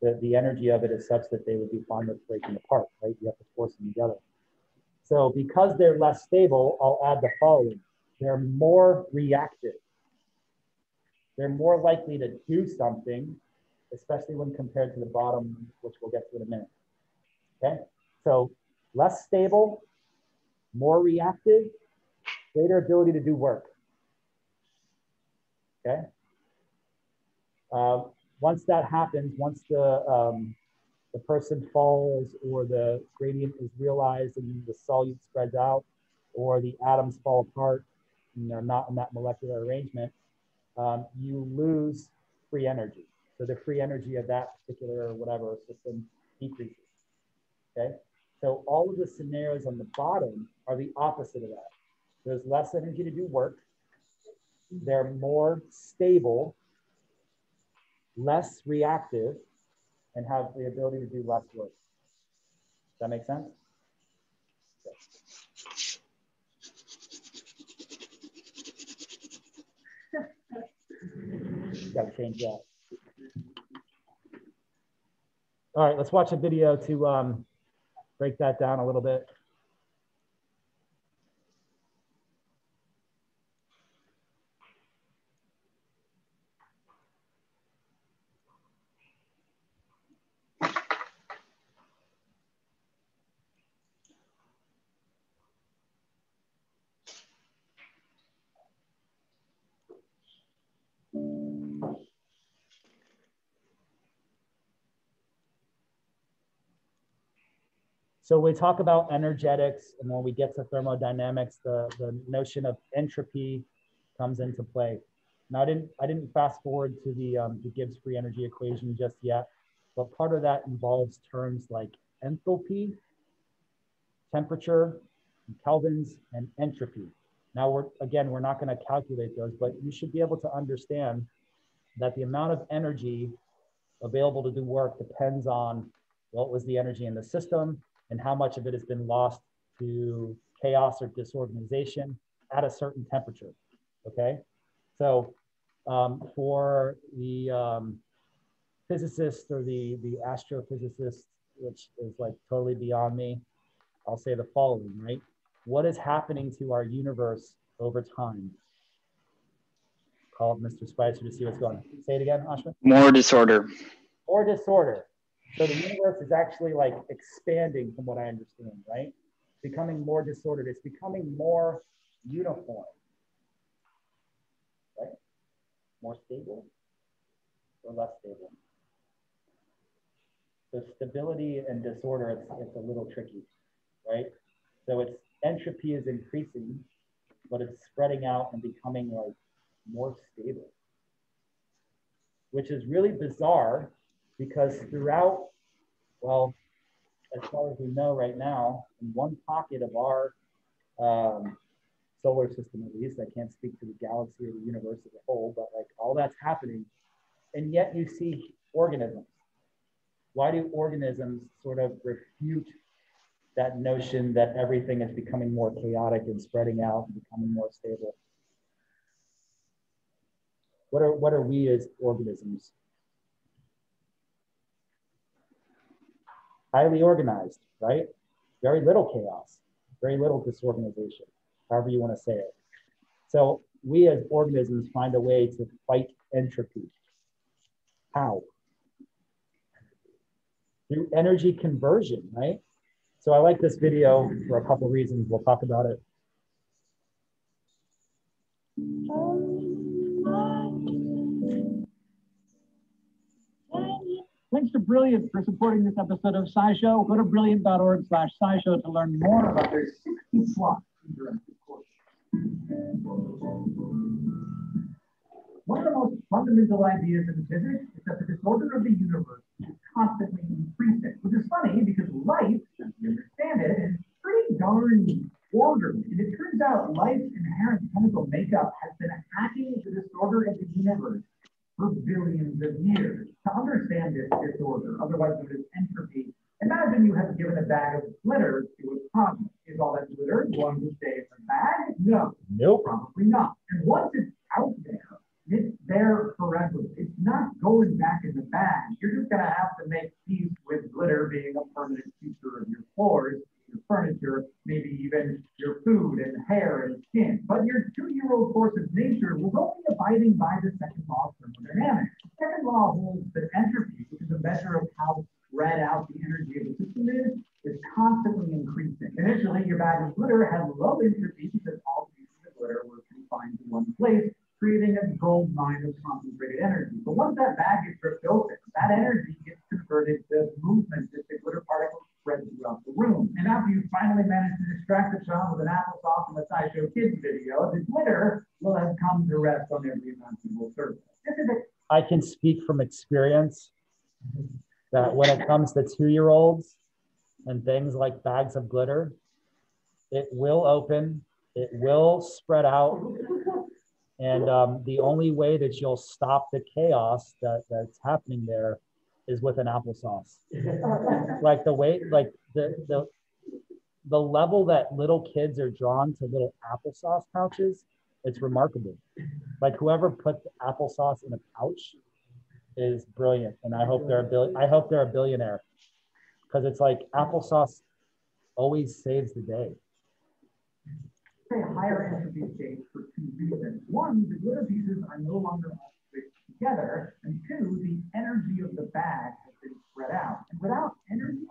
the, the energy of it is such that they would be fine with breaking apart, right? You have to force them together. So because they're less stable, I'll add the following. They're more reactive. They're more likely to do something, especially when compared to the bottom, which we'll get to in a minute. Okay, so less stable, more reactive, greater ability to do work. Okay. Uh, once that happens, once the um, the person falls or the gradient is realized and the solute spreads out or the atoms fall apart and they're not in that molecular arrangement, um, you lose free energy. So the free energy of that particular whatever system decreases. Okay. So all of the scenarios on the bottom are the opposite of that. There's less energy to do work. They're more stable, less reactive, and have the ability to do less work. Does that make sense? Got to change that. All right, let's watch a video to um, break that down a little bit. So we talk about energetics, and when we get to thermodynamics, the, the notion of entropy comes into play. Now, I didn't, I didn't fast forward to the, um, the Gibbs free energy equation just yet, but part of that involves terms like enthalpy, temperature, kelvins, and entropy. Now, we're, again, we're not going to calculate those, but you should be able to understand that the amount of energy available to do work depends on what was the energy in the system and how much of it has been lost to chaos or disorganization at a certain temperature. Okay, so um, for the um, physicist or the the astrophysicist, which is like totally beyond me, I'll say the following: right, what is happening to our universe over time? Call up Mr. Spicer to see what's going on. Say it again, Ashwin. More disorder. More disorder. So the universe is actually like expanding from what I understand, right? Becoming more disordered. It's becoming more uniform, right? More stable or less stable? So stability and disorder, it's, it's a little tricky, right? So it's entropy is increasing, but it's spreading out and becoming like more stable, which is really bizarre because throughout, well, as far as we know right now, in one pocket of our um, solar system, at least, I can't speak to the galaxy or the universe as a whole, but like all that's happening, and yet you see organisms. Why do organisms sort of refute that notion that everything is becoming more chaotic and spreading out and becoming more stable? What are, what are we as organisms? Highly organized, right? Very little chaos, very little disorganization, however you want to say it. So we as organisms find a way to fight entropy. How? Through energy conversion, right? So I like this video for a couple reasons. We'll talk about it. Thanks to Brilliant for supporting this episode of SciShow. Go to brilliant.org slash SciShow to learn more about their 60 slot interactive course. One of the most fundamental ideas in physics is that the disorder of the universe is constantly increasing, which is funny because life, as we understand it, is pretty darn orderly. And it turns out life's inherent chemical makeup has been hacking the disorder of the universe for billions of years. To understand this disorder, otherwise known as entropy, imagine you have given a bag of glitter to a toddler. Is all that glitter going to stay in the bag? No. Nope. Probably not. And once it's out there, it's there forever. It's not going back in the bag. You're just going to have to make peace with glitter being a permanent feature of your floors, your furniture, maybe even your food and hair and skin. But your two-year-old course of nature was only abiding by the second law of thermodynamics. The second law holds that entropy, which is a measure of how spread out the energy of the system is, is constantly increasing. Initially, your bag of glitter had low entropy because all pieces of glitter were confined to one place, creating a gold mine of concentrated energy. But once that bag is open, that energy gets converted to movement as the glitter particles spread throughout the room. And after you finally manage to distract the child with an applesauce from the SciShow Kids video, the glitter will have come to rest on every imaginable surface. This is a I can speak from experience that when it comes to two year olds and things like bags of glitter, it will open, it will spread out. And um, the only way that you'll stop the chaos that, that's happening there is with an applesauce. like the way, like the, the, the level that little kids are drawn to little applesauce pouches, it's remarkable. Like whoever put applesauce in a pouch is brilliant, and I hope they're a bill- I hope they're a billionaire because it's like applesauce always saves the day. say a higher for two reasons. One, the glitter pieces are no longer together, and two, the energy of the bag has been spread out. And without energy,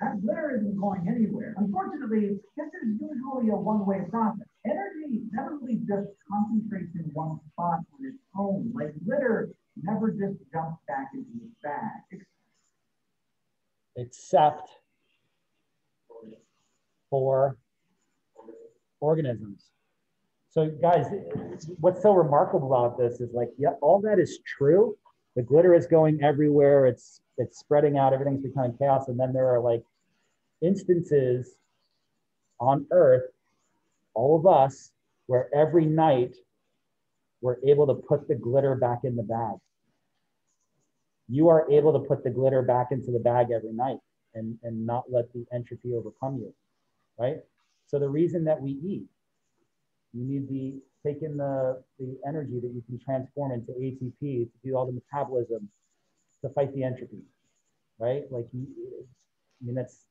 that glitter isn't going anywhere. Unfortunately, this is usually a one-way process. Energy never really just concentrates in one spot on its own. Like glitter never just jumps back into its bag. Except for organisms. So guys, what's so remarkable about this is like, yeah, all that is true. The glitter is going everywhere. It's it's spreading out. Everything's becoming chaos. And then there are like instances on Earth, all of us, where every night we're able to put the glitter back in the bag. You are able to put the glitter back into the bag every night and, and not let the entropy overcome you, right? So the reason that we eat, you need the take in the, the energy that you can transform into ATP to do all the metabolism to fight the entropy, right? Like, I mean, that's,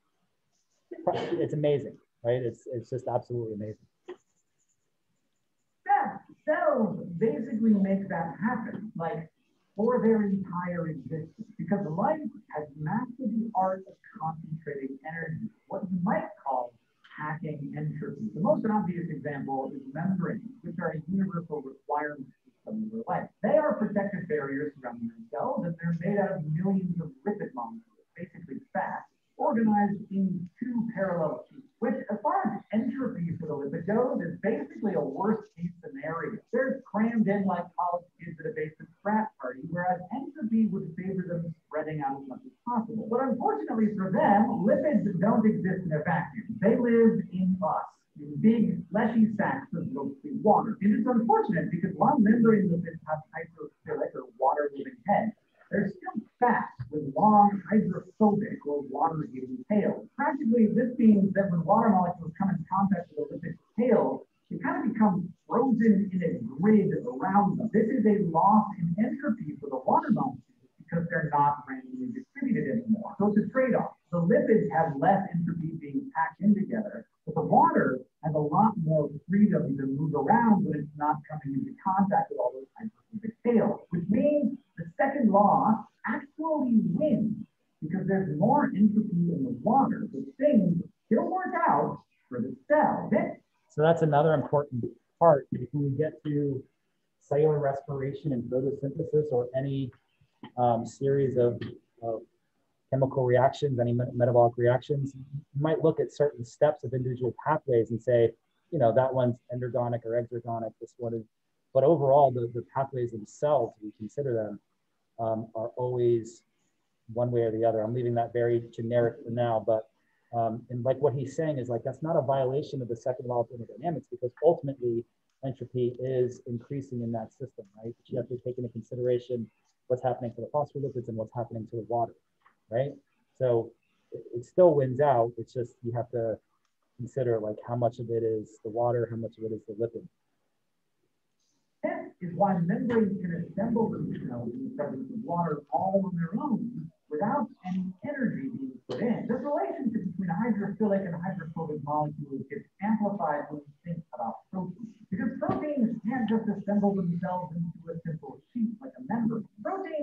it's amazing, right? It's, it's just absolutely amazing. Yeah, cells basically make that happen, like for their entire existence, because life has mastered the art of concentrating energy, what you might call entropy. The most obvious example is membranes, which are a universal requirement for cellular life. They are protective barriers surrounding their cells, and they're made out of millions of lipid molecules, basically fat, organized in two parallel sheets, which, as far as entropy for the lipid goes, is basically a worst case scenario. They're crammed in like college kids at a basement frat party, whereas entropy would favor them spreading out as much as possible. But unfortunately for them, lipids don't exist in a vacuum. They live in us. In big fleshy sacs of mostly water. And it's unfortunate because while membrane lipids have hydrophilic or water living heads, they're still fats with long hydrophobic or water-giving tails. Practically, this means that when water molecules come in contact with a lipid tail, they kind of become frozen in a grid around them. This is a loss in entropy for the water molecules because they're not randomly distributed anymore. So it's a trade-off. The lipids have less entropy being packed in together, but the water has a lot more freedom to move around when it's not coming into contact with all those hydrophobic tails, which means the second law actually wins because there's more entropy in the water. So things still work out for the cell. So that's another important part. When we get to cellular respiration and photosynthesis or any um, series of, of, chemical reactions, any metabolic reactions, you might look at certain steps of individual pathways and say, you know, that one's endergonic or exergonic, this one is, but overall, the, the pathways themselves, we consider them, um, are always one way or the other. I'm leaving that very generic for now, but um, and like what he's saying is like that's not a violation of the second law of thermodynamics because ultimately entropy is increasing in that system, right? But you have to take into consideration what's happening to the phospholipids and what's happening to the water, right? So it, still wins out. It's just you have to consider like how much of it is the water, how much of it is the lipid. This is why membranes can assemble themselves in the water all on their own without any energy being put in. The relationship between hydrophilic and hydrophobic molecules gets amplified when we think about proteins. Because proteins can't just assemble themselves into a simple sheet like a membrane.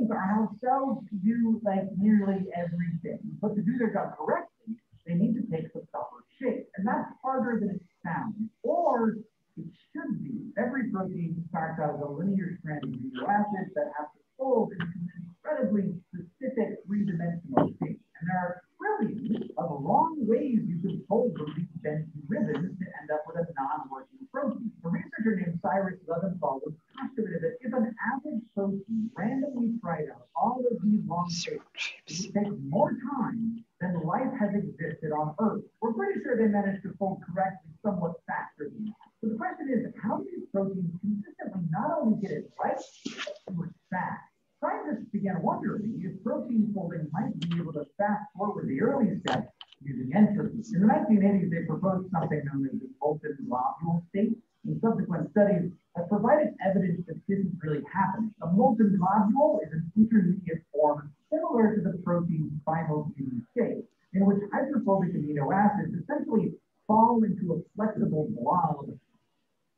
Are how cells do like nearly everything. But to do their job correctly, they need to take the proper shape. And that's harder than it sounds. Or it should be. Every protein starts out as a linear strand of amino acids that have to fold into an incredibly specific three-dimensional shape. And there are trillions of wrong ways you could fold these bent ribbons to end up with a non-working protein. A researcher named Cyrus Levinthal was postulated that if an average protein randomly tried out all of these long shapes, it would take more time than life has existed on Earth. We're pretty sure they managed to fold correctly somewhat faster than that. So the question is, how do these proteins consistently not only get it right, but do it fast? Scientists began wondering if protein folding might be able to fast forward the early steps using entropy. In the 1980s, they proposed something known as the molten globule state. And subsequent studies have provided evidence that this is really happening. A molten globule is an intermediate form similar to the protein final fused state, in which hydrophobic amino acids essentially fall into a flexible blob.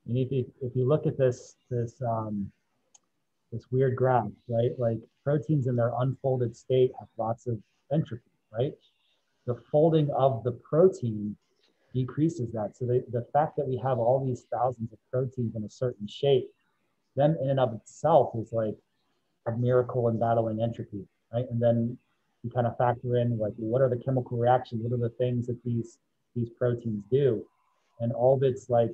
And if you, if you look at this, this um, this weird graph, right? Like proteins in their unfolded state have lots of entropy, right? The folding of the protein decreases that. So they, the fact that we have all these thousands of proteins in a certain shape, them in and of itself is like a miracle in battling entropy, right? And then you kind of factor in like what are the chemical reactions? What are the things that these these proteins do. And all of its like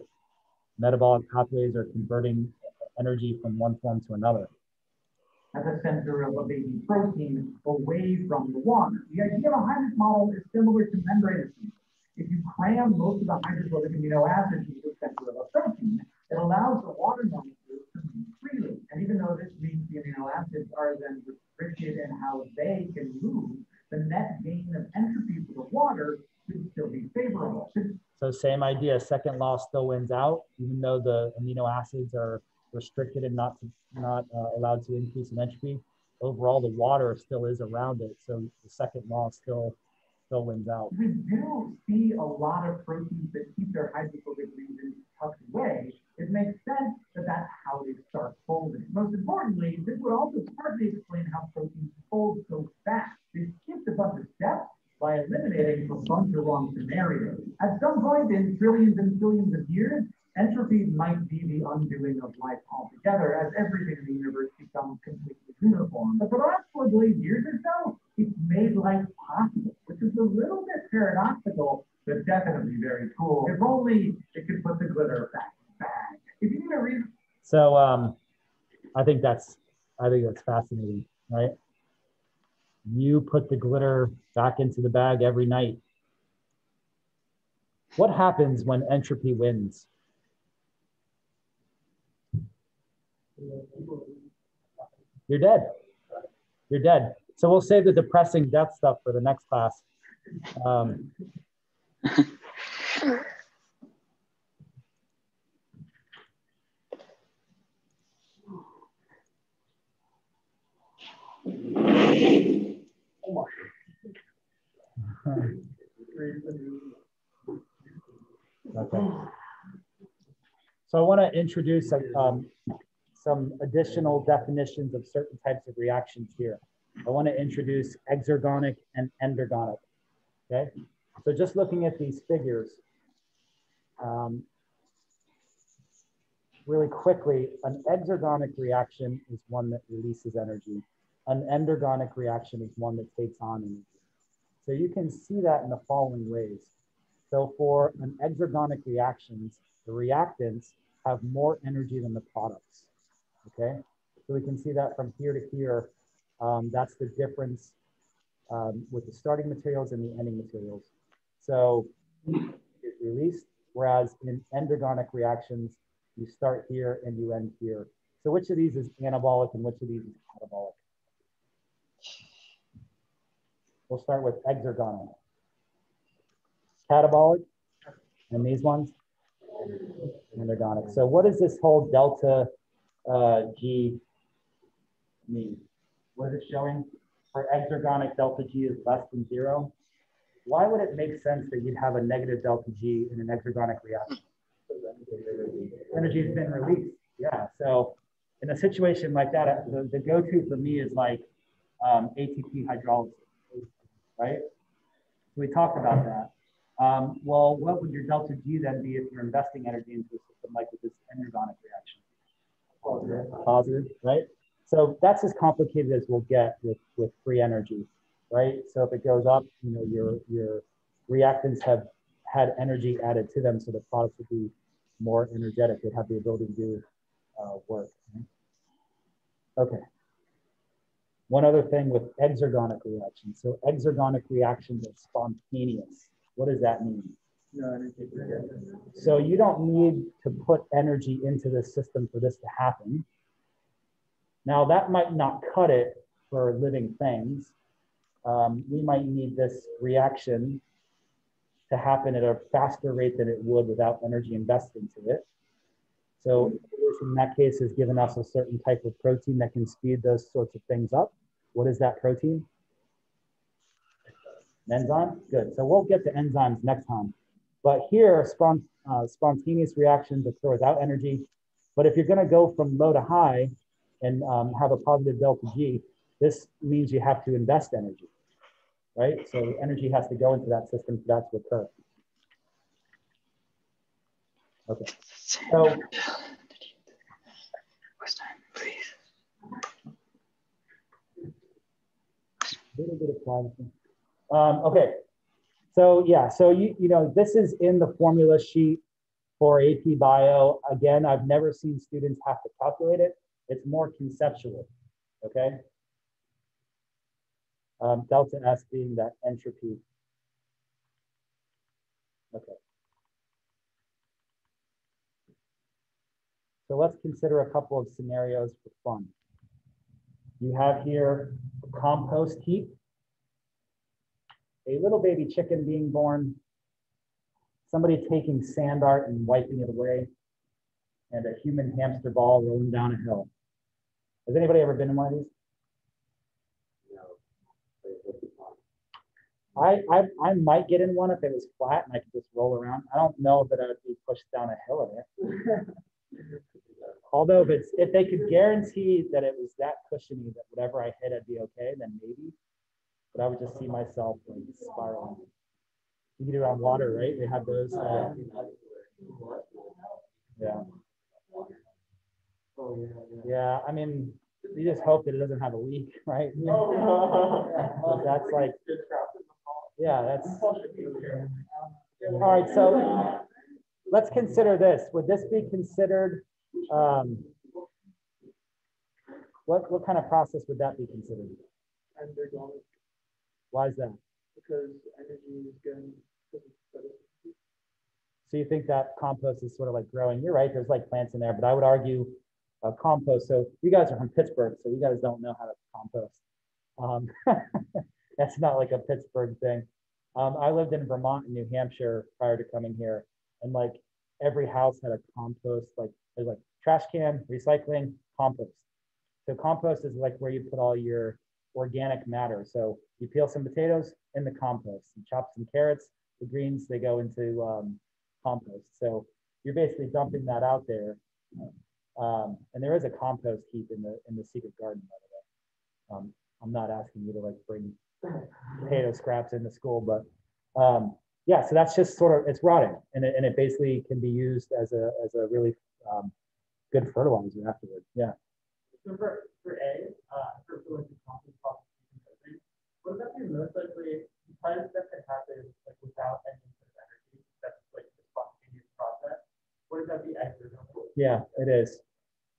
metabolic pathways are converting energy from one form to another. At the center of a baby protein away from the water. The idea behind this model is similar to membrane If you cram most of the hydrophobic amino acids into the center of a protein, it allows the water molecules to move freely. And even though this means the amino acids are then restricted in how they can move, the net gain of entropy for the water should still be favorable. So same idea, second law still wins out, even though the amino acids are restricted and not to, not uh, allowed to increase in entropy. Overall, the water still is around it, so the second law still wins out. We do see a lot of proteins that keep their hydrophobic regions tucked away. It makes sense that that's how they start folding. Most importantly, this would also partly explain how proteins fold so fast. They skipped a bunch of steps by eliminating a bunch of wrong scenarios. At some point in trillions and trillions of years, entropy might be the undoing of life altogether as everything in the universe becomes completely uniform. But for the last four billion years or so, it's made life possible, which is a little bit paradoxical, but definitely very cool. If only it could put the glitter back in the bag. If you need a reason. So um, I think that's I think that's fascinating, right? you put the glitter back into the bag every night. What happens when entropy wins? You're dead. You're dead. So we'll save the depressing death stuff for the next class. Um, Okay. So I want to introduce um, some additional definitions of certain types of reactions here. I want to introduce exergonic and endergonic. Okay. So just looking at these figures, um, really quickly, an exergonic reaction is one that releases energy. An endergonic reaction is one that takes on energy. So you can see that in the following ways. So for an exergonic reactions, the reactants have more energy than the products, okay? So we can see that from here to here. Um, that's the difference um, with the starting materials and the ending materials. So it's released, whereas in endergonic reactions, you start here and you end here. So which of these is anabolic and which of these is catabolic? We'll start with exergonic. Catabolic, and these ones, endergonic. So what does this whole delta uh, G mean? What is it showing? For exergonic, delta G is less than zero. Why would it make sense that you'd have a negative delta G in an exergonic reaction? Energy has been released. Yeah. So in a situation like that, the, the go-to for me is like um, ATP hydrolysis right? We talked about that. Um, well, what would your delta G then be if you're investing energy into a system like this endergonic reaction? Positive. Positive, right? So that's as complicated as we'll get with, with free energy, right? So if it goes up, you know, your, your reactants have had energy added to them, so the products would be more energetic. They'd have the ability to do uh, work. Okay. One other thing with exergonic reactions. So exergonic reactions are spontaneous. What does that mean? So you don't need to put energy into the system for this to happen. Now that might not cut it for living things. Um, we might need this reaction to happen at a faster rate than it would without energy invested into it. So in that case has given us a certain type of protein that can speed those sorts of things up. What is that protein? Enzyme? Good. So we'll get to enzymes next time. But here, spont uh, spontaneous reactions occur without energy. But if you're going to go from low to high and um, have a positive delta G, this means you have to invest energy, right? So energy has to go into that system for that to occur. Okay. So little bit of privacy. Um, okay, So yeah, so you, you know, this is in the formula sheet for AP Bio. Again, I've never seen students have to calculate it. It's more conceptual, okay? Um, delta S being that entropy. Okay. So let's consider a couple of scenarios for fun. You have here a compost heap, a little baby chicken being born, somebody taking sand art and wiping it away, and a human hamster ball rolling down a hill. Has anybody ever been in one of these? No. but it's just not- I, I, I might get in one if it was flat and I could just roll around. I don't know that I would be pushed down a hill in it. Although if it's, if they could guarantee that it was that cushiony that whatever I hit, I'd be okay, then maybe. But I would just see myself like spiraling. You can do it on water, right? They have those. uh, Yeah, Oh, yeah, I mean, you just hope that it doesn't have a leak, right? Oh. That's like, yeah, that's. All right, so let's consider this. Would this be considered, um, what, what kind of process would that be considered? And Why is that? because energy is going. So you think that compost is sort of like growing? You're right, there's like plants in there, but I would argue uh, compost. So you guys are from Pittsburgh, so you guys don't know how to compost. Um, that's not like a Pittsburgh thing. Um, I lived in Vermont and New Hampshire prior to coming here, and like every house had a compost. Like there's like trash can, recycling, compost. So compost is like where you put all your organic matter. So you peel some potatoes in the compost, you chop some carrots, the greens they go into um, compost. So you're basically dumping that out there. Um, and there is a compost heap in the in the secret garden, by the way. Um, I'm not asking you to like bring potato scraps into school, but um, yeah, so that's just sort of it's rotting, and it, and it basically can be used as a as a really um, good fertilizer afterward. Yeah. So for, for A, uh, for like the compost process, what about the most likely, because that could happen like without any sort of energy, that's like the spontaneous process, what is that the exergonal? Yeah, it is.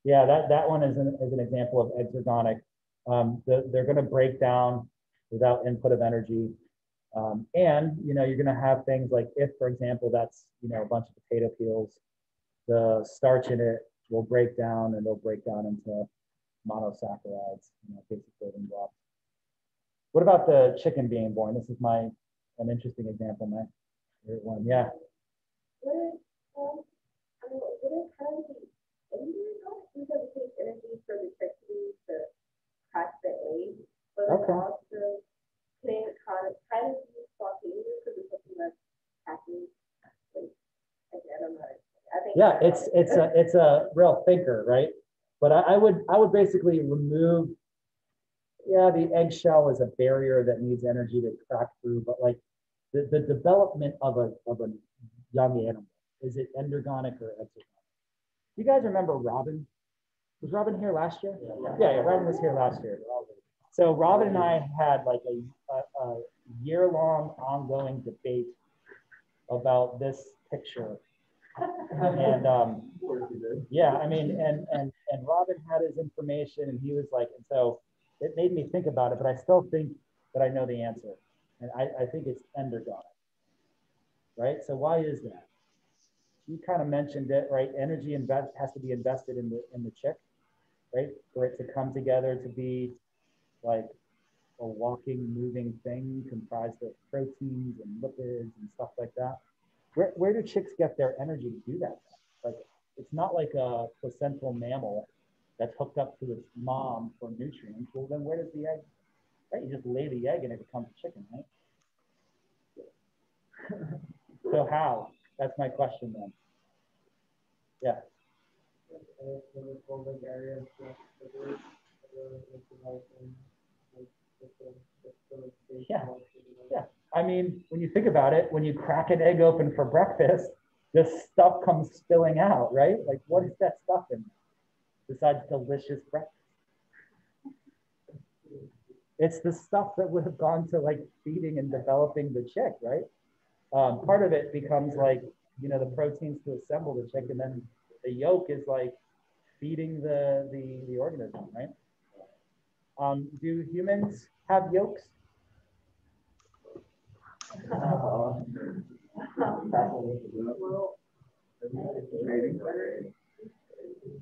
Yeah, that, that one is an, is an example of exergonic. Um, the, they're gonna break down without input of energy. Um, and, you know, you're gonna have things like if, for example, that's, you know, a bunch of potato peels, the starch in it will break down and they'll break down into monosaccharides, you know, basic building blocks. What about the chicken being born? This is my, an interesting example, my favorite one. Yeah. What um, what kind of the energy it takes energy for the electricity to crack the egg, but Okay. also can kind of kind of be spontaneous because it's something that's happening. Like, again, I'm not. I think. Yeah, it's it's a it's a real thinker, right? But I, I would I would basically remove. Yeah, the eggshell is a barrier that needs energy to crack through, but like the, the development of a of a young animal is it endergonic or exergonic? You guys remember Robin? Was Robin here last year? Yeah, yeah, Robin was here last year. So Robin and I had like a, a, a year long ongoing debate about this picture. And um, yeah, I mean, and and and Robin had his information, and he was like, and so it made me think about it, but I still think that I know the answer, and I, I think it's endergonic, right? So why is that? You kind of mentioned it, right? Energy invest has to be invested in the in the chick, right? For it to come together to be like a walking, moving thing comprised of proteins and lipids and stuff like that. Where, where do chicks get their energy to do that? Like, it's not like a placental mammal that's hooked up to its mom for nutrients. Well, then where does the egg, right? You just lay the egg and it becomes a chicken, right? so how? That's my question then. Yeah. Yeah. Yeah. I mean, when you think about it, when you crack an egg open for breakfast, this stuff comes spilling out, right? Like, what is that stuff in besides delicious breakfast? It's the stuff that would have gone to like feeding and developing the chick, right? um, part of it becomes like, you know, the proteins to assemble the chicken, then the yolk is like feeding the, the, the organism, right? Um, do humans have yolks?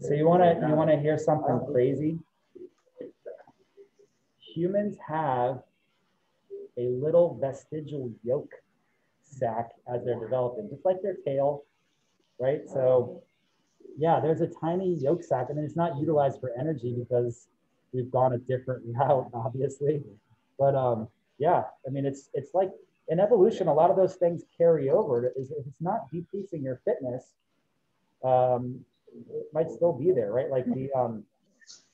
So you wanna you wanna hear something crazy? Humans have a little vestigial yolk sac as they're developing, just like their tail, right? So yeah, there's a tiny yolk sac, and it's not utilized for energy because we've gone a different route, obviously. But um, yeah, I mean, it's it's like in evolution, a lot of those things carry over. Is if it's not decreasing your fitness, um, it might still be there, right? Like the um,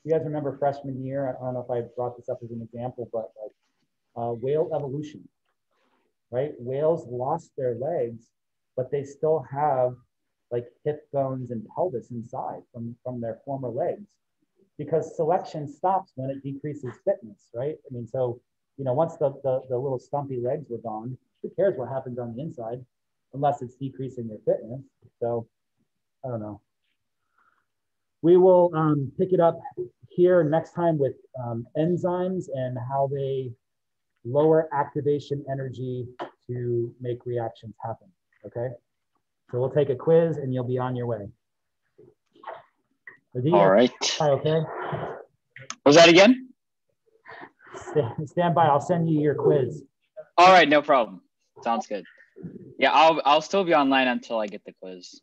you guys remember freshman year? I don't know if I brought this up as an example, but like uh, whale evolution, right? Whales lost their legs, but they still have like hip bones and pelvis inside from, from their former legs because selection stops when it decreases fitness, right? I mean, so, you know, once the, the, the little stumpy legs were gone, who cares what happens on the inside unless it's decreasing your fitness. So I don't know. We will um, pick it up here next time with um, enzymes and how they lower activation energy to make reactions happen, okay? So we'll take a quiz and you'll be on your way. Nadia, All right. Okay. Was that again? Stand, stand by. I'll send you your quiz. All right, no problem. Sounds good. Yeah, I'll I'll still be online until I get the quiz.